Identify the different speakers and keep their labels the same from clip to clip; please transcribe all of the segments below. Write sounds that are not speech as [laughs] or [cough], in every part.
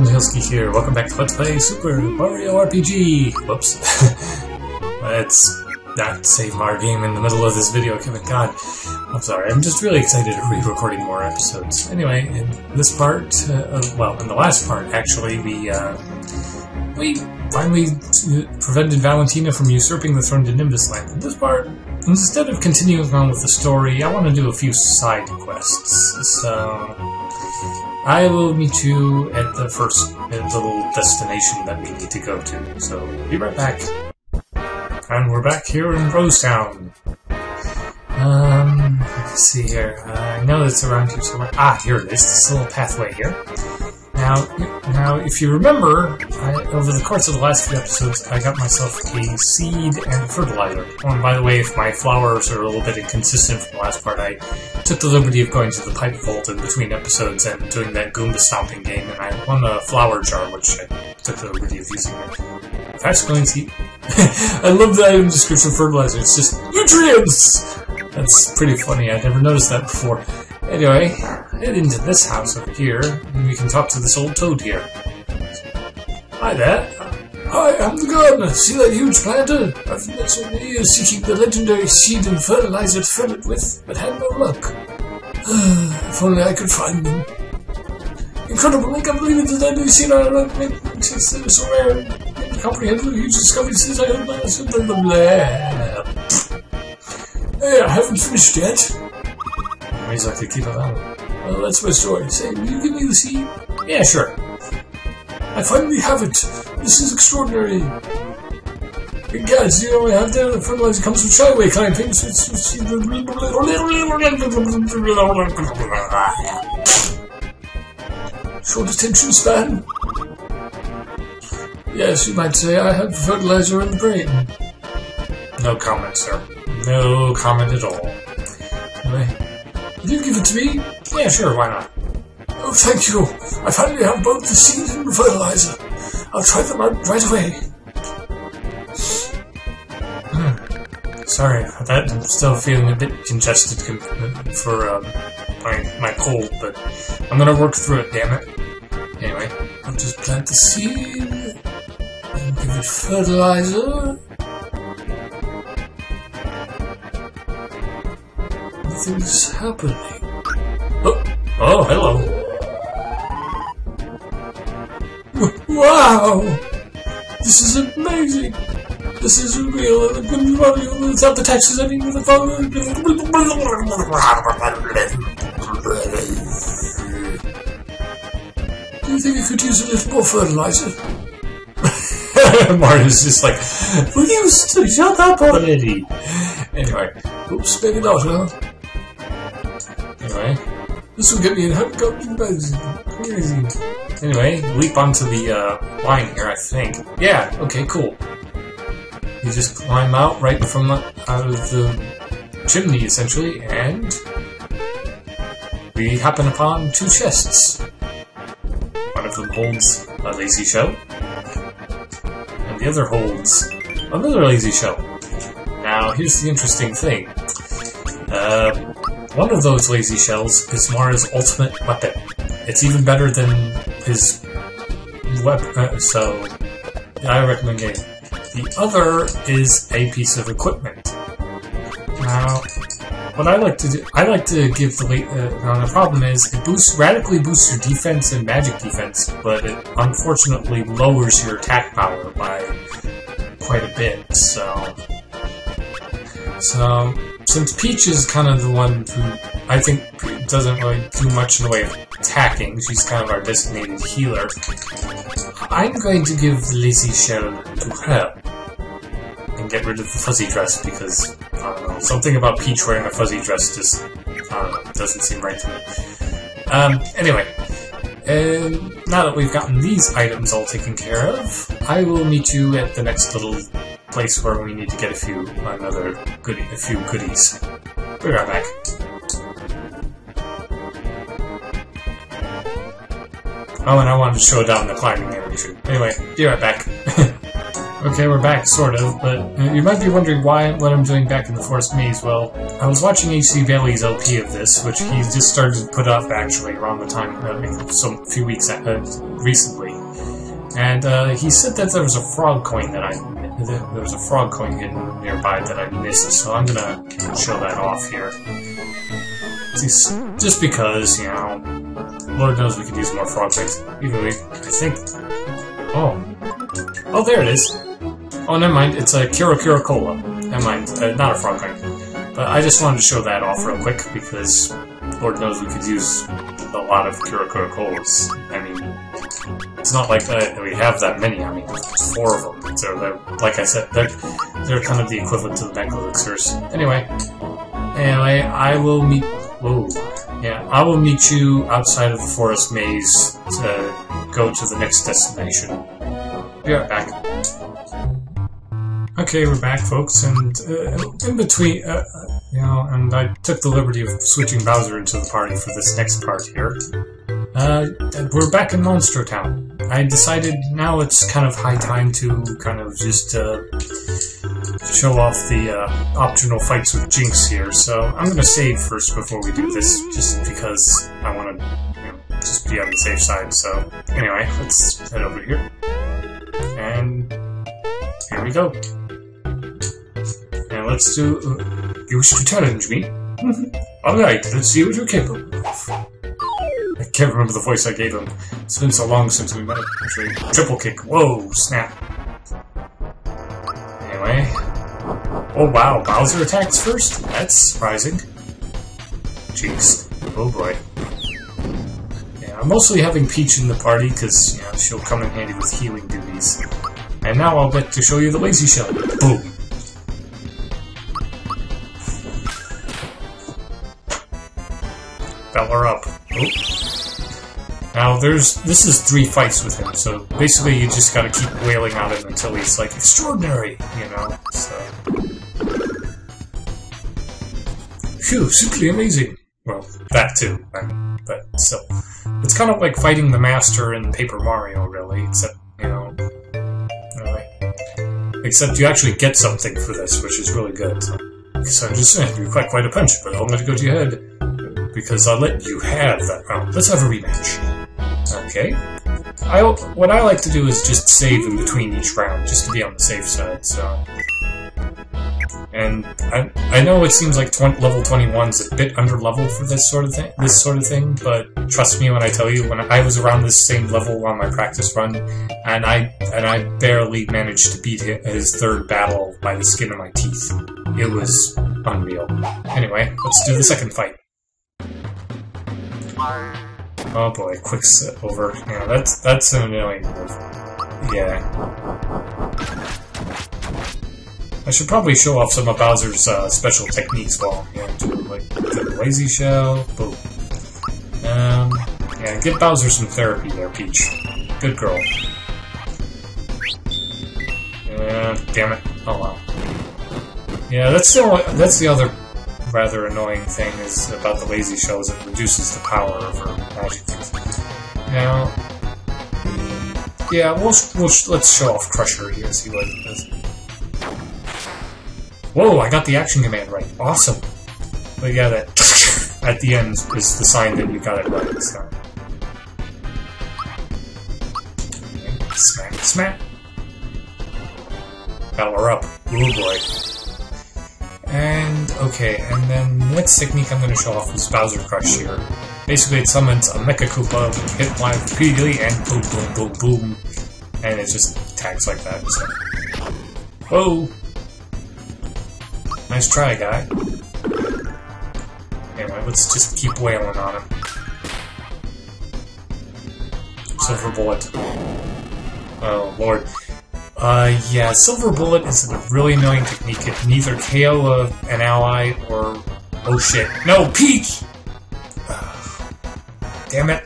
Speaker 1: Golden here. Welcome back to Let's Play Super Mario RPG. Whoops. [laughs] Let's not save our game in the middle of this video. Kevin, God. I'm sorry, I'm just really excited to be recording more episodes. Anyway, in this part, uh, well, in the last part, actually, we, uh, we finally prevented Valentina from usurping the throne to Nimbus Land. In this part, instead of continuing on with the story, I want to do a few side quests. So, I will meet you at the first little destination that we need to go to. So, be right back. And we're back here in Rosetown. Um, let's see here. Uh, I know it's around here somewhere. Ah, here it is. This little pathway here. Now, now, if you remember, I, over the course of the last few episodes, I got myself a seed and fertilizer. Oh, and by the way, if my flowers are a little bit inconsistent from the last part, I took the liberty of going to the pipe vault in between episodes and doing that Goomba stomping game, and I won a flower jar, which I took the liberty of using it. Fast growing seed. [laughs] I love the item description fertilizer. It's just nutrients. That's pretty funny. I never noticed that before. Anyway, head into this house over here, and we can talk to this old toad here. Hi there. Hi, I'm the gardener. See that huge planter? I've been so many years seeking the legendary seed and fertilizer to fill it with, but had no luck. [sighs] if only I could find them. Incredible, I can't believe it that I've seen our luck it so rare. Incomprehensible, huge discovery since I heard last. Blah, blah, blah. Hey, I haven't finished yet. He's like to keep it Well, that's my story. Say, will you give me the seed? Yeah, sure. I finally have it. This is extraordinary. Guys, you know, I have the fertilizer comes from Skyway climbing. So it's, it's, Short attention span. Yes, you might say I have fertilizer in the brain. No comment, sir. No comment at all. Anyway, will you give it to me? Yeah, sure, why not? Oh, thank you. I finally have both the seed and the fertilizer. I'll try them out right away. Hmm. Sorry for that. I'm still feeling a bit congested for um, my, my cold, but I'm gonna work through it, damn it. Anyway, I'll just plant the seed and give it fertilizer. Nothing's happening. Oh, oh hello. Wow! This is amazing! This is real. It's out the taxes. I mean, the phone. Do you think I could use a little more fertilizer? [laughs] Mario's just like, will you shut up already? Anyway, oops, maybe not, huh? This will get me in helicopter crazy. Anyway, leap onto the uh, line here, I think. Yeah, okay, cool. You just climb out right from the, out of the chimney, essentially, and we happen upon two chests. One of them holds a lazy shell, and the other holds another lazy shell. Now, here's the interesting thing. Uh, one of those lazy shells is Mallow's ultimate weapon. It's even better than his weapon, uh, so I recommend getting it. The other is a piece of equipment. Now, what I like to do, I like to give the late. Uh, the problem is it boosts radically boosts your defense and magic defense, but it unfortunately lowers your attack power by quite a bit. So, so since Peach is kind of the one who I think doesn't really do much in the way of attacking, she's kind of our designated healer. I'm going to give lazy shell to her and get rid of the fuzzy dress because I don't know something about Peach wearing a fuzzy dress just know doesn't seem right to me. Um, anyway, and now that we've gotten these items all taken care of, I will meet you at the next little place where we need to get a few another goodie, a few goodies. Be right back. Oh, and I wanted to show down the climbing animation. Anyway, be right back. [laughs] Okay, we're back, sort of, but uh, you might be wondering why what I'm doing back in the Forest Maze. Well, I was watching HC Bailey's LP of this, which he just started to put up actually around the time, uh, some few weeks uh, recently, and uh, he said that there was a frog coin that I there was a frog coin hidden nearby that I missed, so I'm gonna show that off here. Just just because, you know, Lord knows we could use more frog coins. Either way, I think. Oh, oh, there it is. Oh, never mind. It's a KeroKero Cola. Never mind. Uh, not a frog coin. But I just wanted to show that off real quick because Lord knows we could use a lot of KeroKero Colas. I mean, it's not like that we have that many. I mean, four of them. So they're, like I said, they're, they're kind of the equivalent to the Mega Elixirs. Anyway, anyway, I will meet. Whoa. Yeah, I will meet you outside of the forest maze to go to the next destination. Be right back. Okay, we're back, folks, and uh, in between, uh, you know, and I took the liberty of switching Bowser into the party for this next part here. Uh, we're back in Monster Town. I decided now it's kind of high time to kind of just uh, show off the uh, optional fights with Jinx here, so I'm going to save first before we do this, just because I want to you know, just be on the safe side. So anyway, let's head over here. And here we go. And let's do... Uh, you wish to challenge me? [laughs] Alright, let's see what you're capable of. I can't remember the voice I gave him. It's been so long since we met. Actually, triple kick. Whoa, snap. Anyway. Oh wow, Bowser attacks first? That's surprising. Jeez. Oh boy. Yeah, I'm mostly having Peach in the party because, you know, she'll come in handy with healing duties. And now I'll get to show you the Lazy Shell. Boom! There's this is three fights with him, so basically you just gotta keep wailing on him until he's like extraordinary, you know. So Phew, simply amazing. Well, that too, I mean, but still. It's kind of like fighting the master in Paper Mario, really, except, you know, really. Except you actually get something for this, which is really good. So, so I'm just saying, you're quite quite a punch, but I'll let it go to your head because I'll let you have that round. Let's have a rematch. Okay. I what I like to do is just save in between each round, just to be on the safe side. So, and I I know it seems like 20, level 21 is a bit under level for this sort of thing. This sort of thing, but trust me when I tell you, when I was around this same level on my practice run, and I and I barely managed to beat his third battle by the skin of my teeth. It was unreal. Anyway, let's do the second fight. Oh boy, Quicksilver. Yeah, that's that's an annoying move. Yeah. I should probably show off some of Bowser's uh, special techniques while yeah, do like the lazy shell. Boom. Um, yeah, give Bowser some therapy there, Peach. Good girl. Yeah, damn it. Oh well. Yeah, that's the that's the other rather annoying thing is about the lazy shell is it reduces the power of her. Now, yeah, we'll, we'll let's show off Crusher here, see what it does. Whoa, I got the action command right. Awesome. But yeah, that at the end is the sign that you got it right. So. Smack, smack. Power up. Oh boy. And, okay, and then the next technique I'm going to show off is Bowser Crush here. Basically, it summons a Mecha Koopa, hit one repeatedly, and boom, boom, boom, boom. And it just attacks like that, so. Whoa! Nice try, guy. Anyway, let's just keep wailing on him. Silver Bullet. Oh, lord. Uh, yeah, Silver Bullet is a really annoying technique. It can either KO an ally or... Oh shit. No, Peach! Damn it.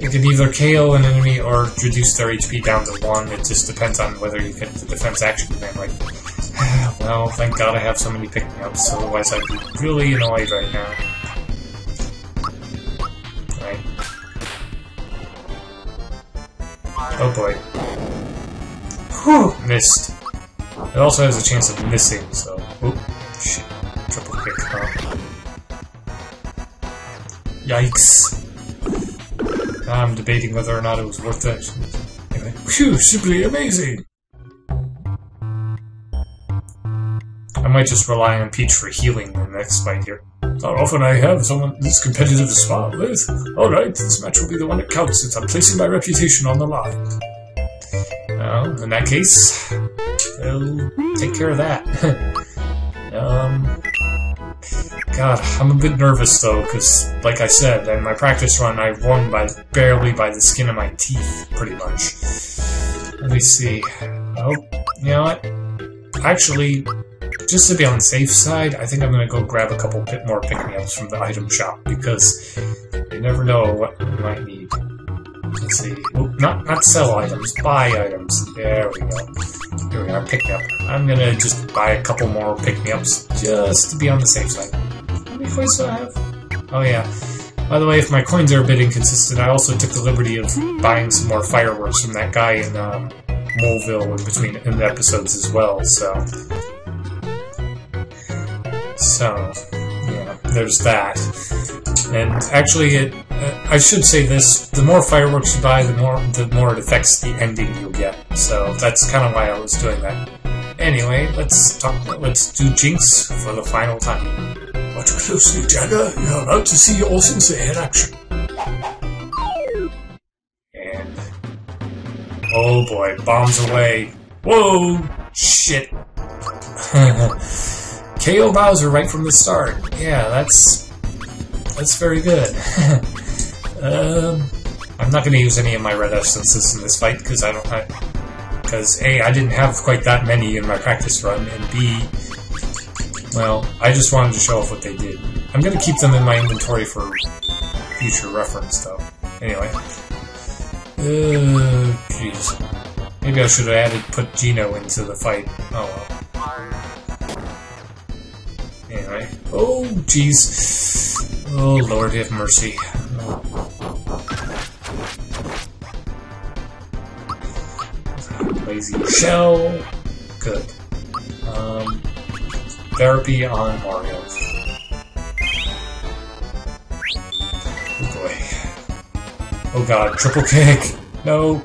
Speaker 1: It can either KO an enemy or reduce their HP down to 1. It just depends on whether you get the defense action command right. [sighs] well, thank god I have so many pick-me-ups, otherwise I'd be really annoyed right now. Right. Oh boy. Whew. missed. It also has a chance of missing, so... Oh, Yikes. I'm debating whether or not it was worth it. Anyway, phew, simply amazing! I might just rely on Peach for healing in the next fight here. Not often I have someone this competitive to spar with. Alright, this match will be the one that counts since I'm placing my reputation on the line. Well, in that case, I'll take care of that. [laughs] um, God, I'm a bit nervous though, because, like I said, in my practice run, I won by barely by the skin of my teeth, pretty much. Let me see. Oh, you know what? Actually, just to be on the safe side, I think I'm gonna go grab a couple bit more pick-me-ups from the item shop, because you never know what you might need. Let's see. Oop, not not sell items, buy items. There we go. Here we are, pick me up. I'm gonna just buy a couple more pick-me-ups, just to be on the safe side. Coins I have? Oh yeah. By the way, if my coins are a bit inconsistent, I also took the liberty of buying some more fireworks from that guy in um, Moleville in between in the episodes as well, so... So, yeah, there's that. And actually, it, uh, I should say this, the more fireworks you buy, the more the more it affects the ending you'll get. So that's kind of why I was doing that. Anyway, let's talk, let's do Jinx for the final time. Watch closely, Jagger. You're about to see All Sensei in action. And... Oh boy, bombs away. Whoa! Shit. [laughs] KO Bowser right from the start. Yeah, that's that's very good. [laughs] um, I'm not going to use any of my red essences in this fight because I don't. Have because a, I didn't have quite that many in my practice run, and b, well, I just wanted to show off what they did. I'm going to keep them in my inventory for future reference, though. Anyway. Uh, jeez. Maybe I should have added, put Geno into the fight. Oh well. Anyway. Oh, jeez. Oh, Lord, have mercy. Lazy Shell. Good. Um, therapy on Mario. Oh boy. Oh god, triple kick! No!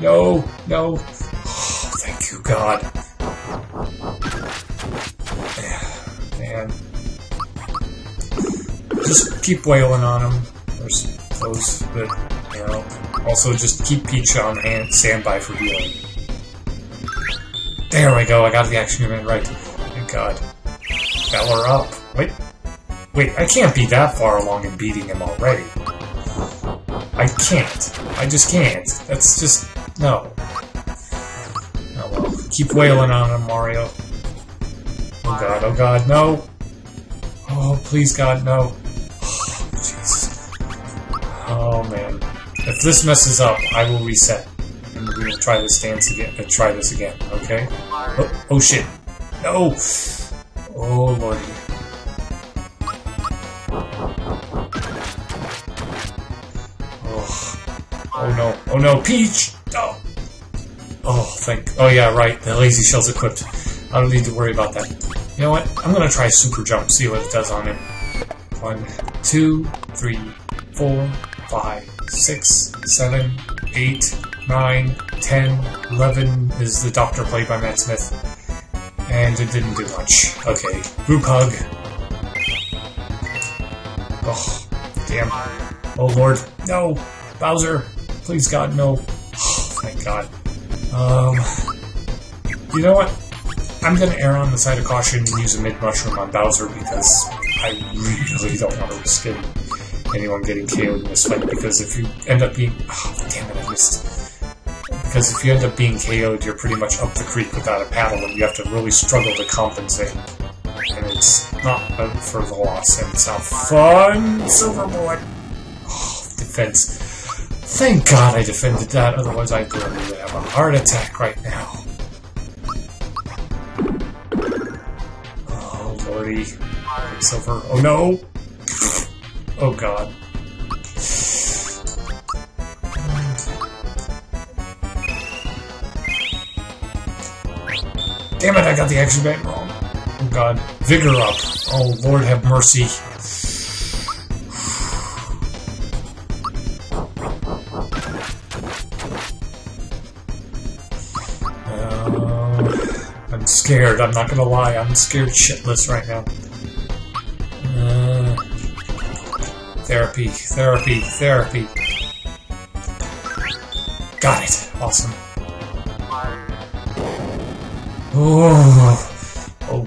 Speaker 1: No! No! Oh, thank you, God. Man. Just keep wailing on him. There's those but, you know. Also, just keep Peach on hand, standby for healing. There we go, I got the action event right. Thank God. Feller up. Wait. Wait, I can't be that far along in beating him already. I can't. I just can't. That's just... no. Oh well. Keep wailing on him, Mario. Oh god, oh god, no! Oh, please God, no. Oh, Jesus. Oh man. If this messes up, I will reset. And we will try this dance again. Uh, try this again, okay? Oh, oh shit. No! Oh lordy. Oh. Oh no. Oh no, Peach! Oh! Oh, thank... Oh yeah, right. The lazy shell's equipped. I don't need to worry about that. You know what? I'm gonna try super jump, see what it does on him. One, two, three, four, five, six, seven, eight, nine, ten, eleven is the doctor played by Matt Smith. And it didn't do much. Okay, group hug. Oh, damn. Oh lord, no! Bowser! Please God, no. Oh, thank God. Um, you know what? I'm gonna err on the side of caution and use a mid-mushroom on Bowser because I really don't want to risk it, anyone getting KO'd in this fight because if you end up being... Oh, damn it, I missed. Because if you end up being KO'd, you're pretty much up the creek without a paddle and you have to really struggle to compensate. And it's not for the loss, and it's not fun, Silverboard! Oh, defense. Thank God I defended that, otherwise I would probably have a heart attack right now. Oh, lordy. Silver. Oh no! Oh god. Damn it, I got the action button wrong. Oh god. Vigor up. Oh, Lord have mercy. Uh, I'm scared, I'm not gonna lie. I'm scared shitless right now. Uh, therapy, therapy, therapy. Got it. Awesome. Oh. Oh.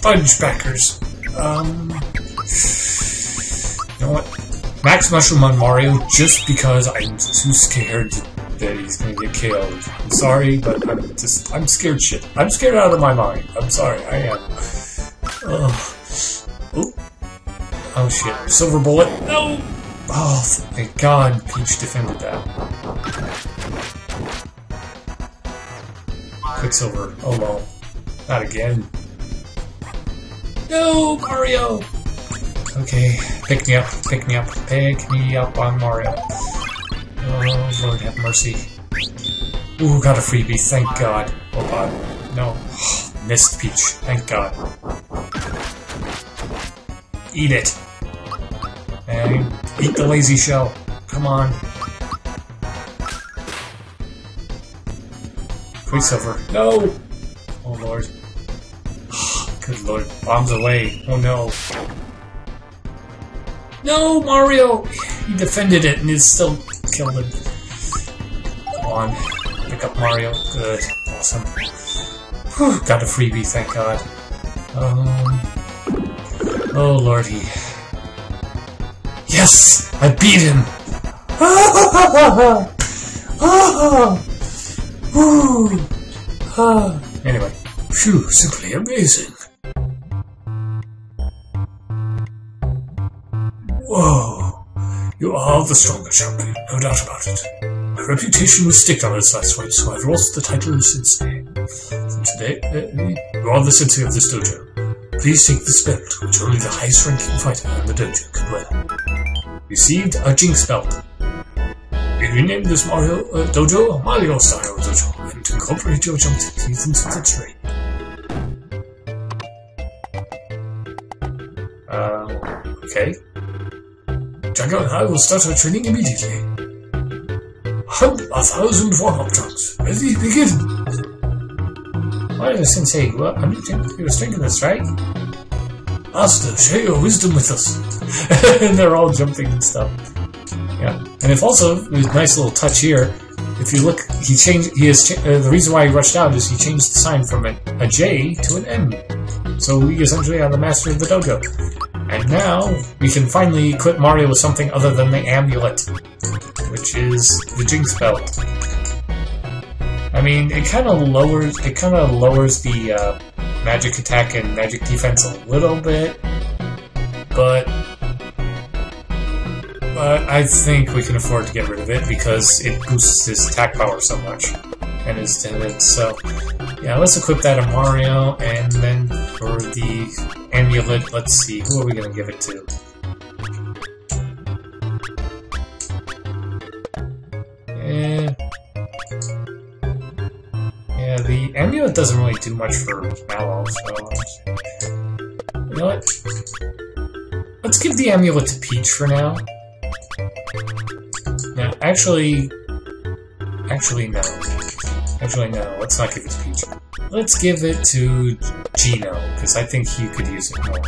Speaker 1: Fudge backers. Um. You know what? Max Mushroom on Mario just because I'm too scared that he's gonna get killed. I'm sorry, but I'm just. I'm scared shit. I'm scared out of my mind. I'm sorry. I am. Oh. Oh shit. Silver bullet. No! Oh, thank God Peach defended that. Quicksilver. Oh no. Not again. No, Mario! Okay, pick me up, pick me up, pick me up on Mario. Oh, Lord have mercy. Ooh, got a freebie, thank God. Oh god. No. [gasps] Missed Peach, thank God. Eat it. And eat the lazy shell. Come on. Quicksilver. No! Oh lord. [sighs] Good lord. Bombs away. Oh no. No, Mario! He defended it and it still killed him. Come on. Pick up Mario. Good. Awesome. Whew, got a freebie, thank god. Um. Oh lordy. Yes! I beat him! [laughs] anyway, phew, simply amazing. Whoa, you are the stronger champion, no doubt about it. My reputation was stick on this last fight, so I've lost the title since sensei. From today, uh, you are the sensei of this dojo. Please take this belt, which only the highest ranking fighter in the dojo can wear. Received a Jinx belt. Renamed this Mario uh, dojo Mario Style Dojo and to incorporate your jump into the terrain. Uh, okay. Jagger and I will start our training immediately. Hunt a thousand warm-up trunks. Ready, begin! Mario Sensei, what? I'm you're strengthening this, right? Master, share your wisdom with us. [laughs] and they're all jumping and stuff. And if also a nice little touch here, if you look, he changed. He has cha uh, the reason why he rushed out is he changed the sign from a, a J to an M. So we essentially are the master of the dojo. And now we can finally equip Mario with something other than the amulet, which is the Jinx belt. I mean, it kind of lowers it kind of lowers the uh, magic attack and magic defense a little bit, but but I think we can afford to get rid of it because it boosts his attack power so much and his damage. So yeah, let's equip that on Mario, and then for the amulet, let's see, who are we gonna give it to? Yeah, the amulet doesn't really do much for Mallow, so... You know what? Let's give the amulet to Peach for now. Now, actually... Actually, no. Actually, no, let's not give it to Peach. Let's give it to Geno, because I think he could use it more.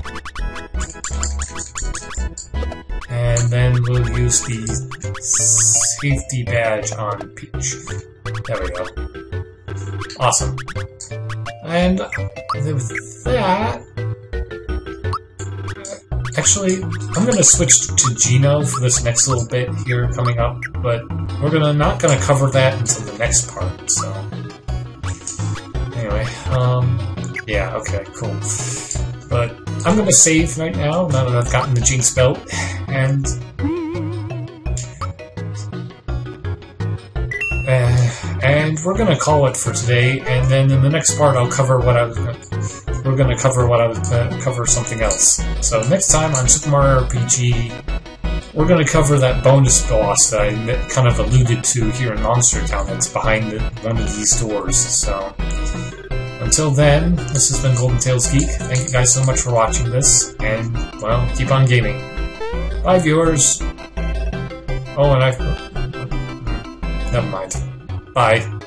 Speaker 1: And then we'll use the safety badge on Peach. There we go. Awesome. And with that... Actually, I'm gonna switch to Geno for this next little bit here coming up, but we're gonna not gonna cover that until the next part, so... Anyway, um... Yeah, okay, cool. But I'm gonna save right now, now that I've gotten the Jinx belt, and... Uh, and we're gonna call it for today, and then in the next part I'll cover what I was we're gonna cover what I was gonna cover something else. So next time on Super Mario RPG we're going to cover that bonus boss that I kind of alluded to here in Monster Town that's behind the, one of these doors. So, until then, this has been Golden Tales Geek. Thank you guys so much for watching this, and, well, keep on gaming. Bye, viewers! Oh, and I've... Never mind. Bye.